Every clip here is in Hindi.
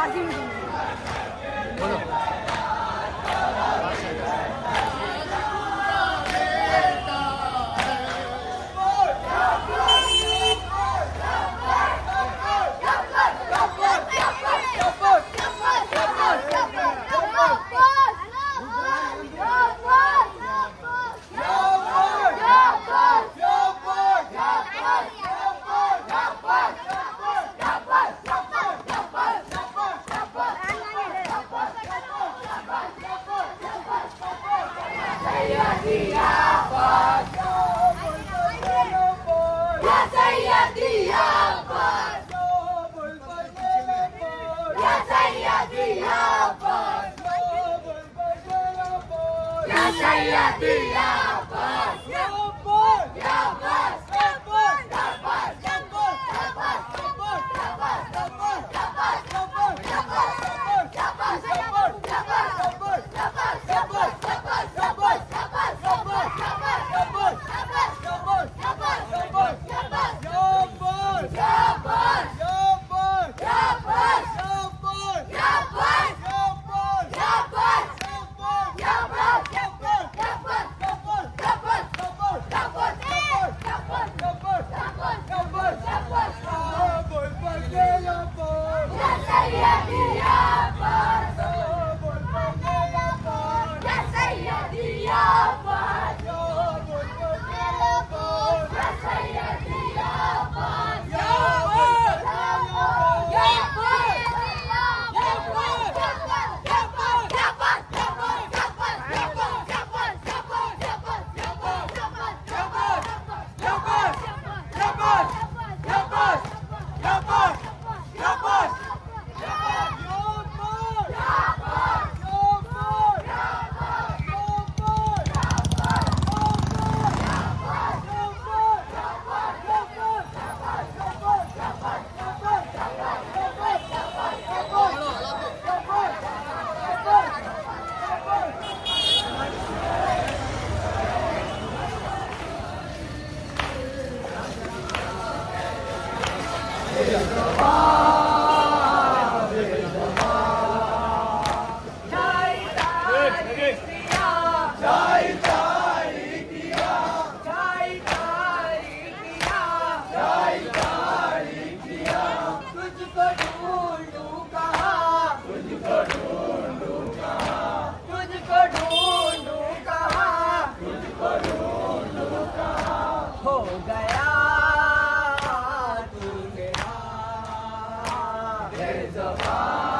उसको ये Salatía. There's a fire.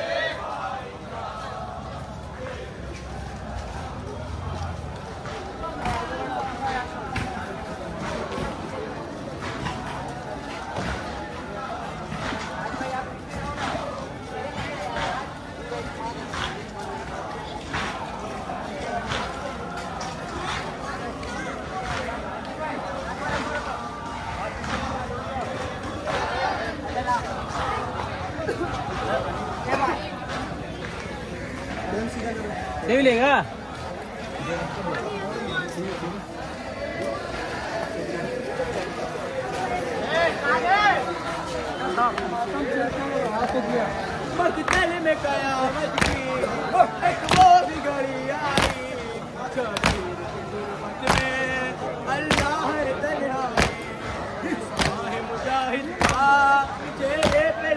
देख लेगा में एक वो आई में मुजाहिद का चेहरे पे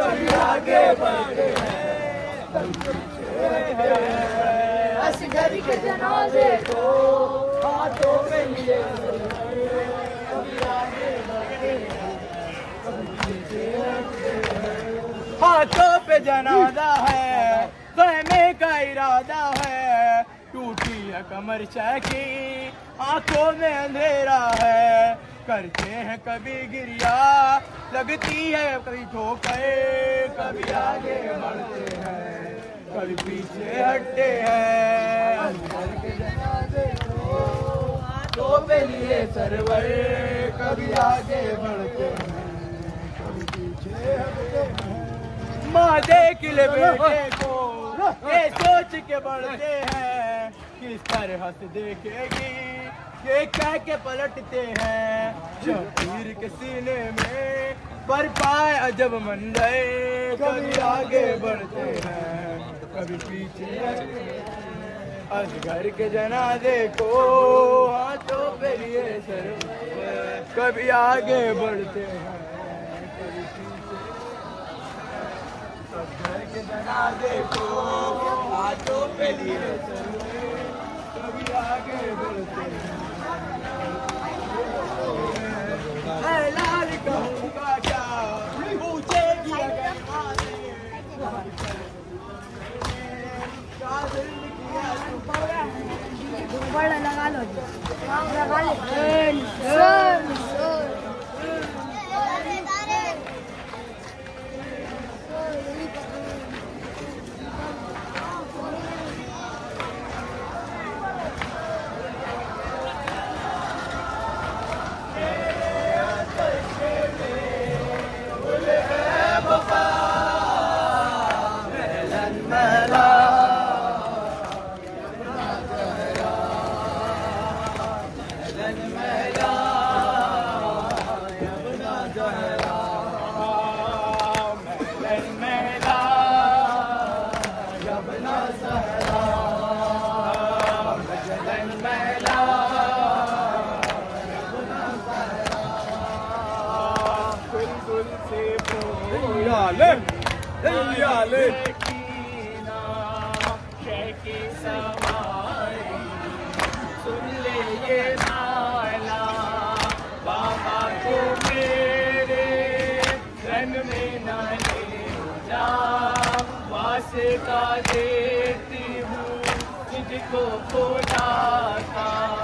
कभी आगे हाथों पे जनाजा है कहने का इरादा है। टूटी है कमर की आँखों में अंधेरा है। करते हैं कभी गिरिया, लगती है कभी ठोकर कभी आगे बढ़ते हैं। कभी पीछे हटते हैं। लिए सरवर कभी आगे बढ़ते हैं। कभी पीछे हटते हैं माँ देख ले बेटे को, ये सोच के बढ़ते हैं। किस तरह से देखेगी, ये कह के पलटते हैं। शबीर के सीने में पर पाए अजब मंजर, कभी आगे बढ़ते हैं। कभी पीछे। असगर के जनाजे को हाथों पे सर कभी आगे बढ़ते हैं कभी पीछे असगर के जनाजे को हाथों पे लिए सर कभी आगे बढ़ते हैं लाल कहूँगा क्या पूछेगी अगर माँ ने क्या दिल किया तुम बड़ा लगा लो सुन ले नाला बाबा को मेरे में वास्ता देती हूँ तुझको खुदा का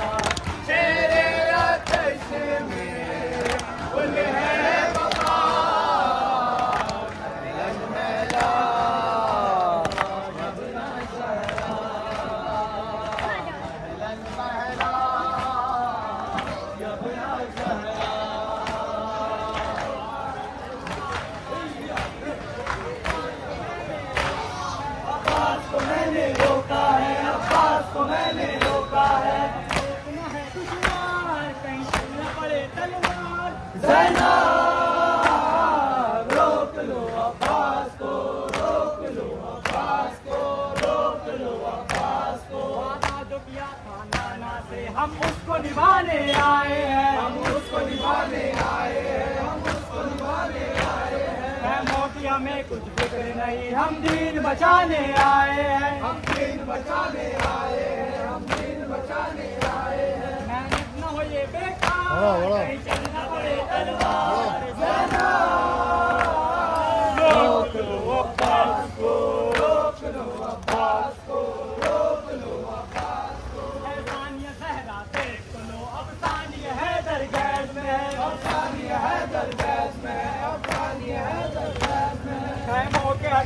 से हम उसको निभाने आए हैं। हम उसको निभाने आए हैं। हम उसको निभाने आए हैं। है मोतिया में कुछ फ़िक्र नहीं हम दीन बचाने आए हैं। हम दीन बचाने आए हैं। हम दीन बचाने आए हैं। मेहनत न हो ये बेकार कहीं चलना पड़े तलवार।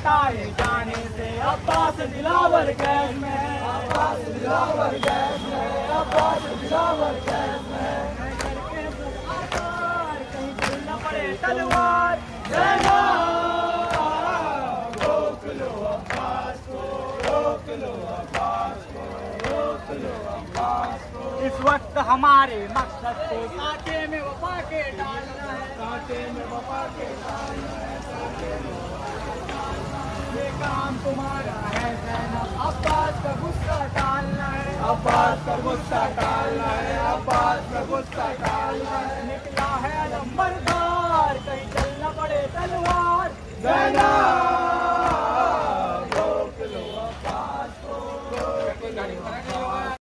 हटाए जाने से अब्बास दिलावर कैद में। अब्बास दिलावर कैद में अब्बास दिलावर कैद में। पड़े तलवार इस वक्त हमारे मकसद को कांटे में वफा के डालना है। कांटे में वफा के डालना काम तुम्हारा है जैनब अब्बास का गुस्सा टालना है। अब्बास का गुस्सा टालना है अब्बास का गुस्सा टालना है। निकला है नंबरदार कहीं चलना पड़े तलवार। जैनब